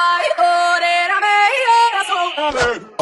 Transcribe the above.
Ay, ore, rame, so, rame.